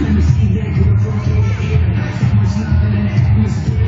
Let me see that girl from KM. Much love in that atmosphere.